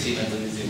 Sì, ma dove si